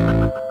Ha ha ha.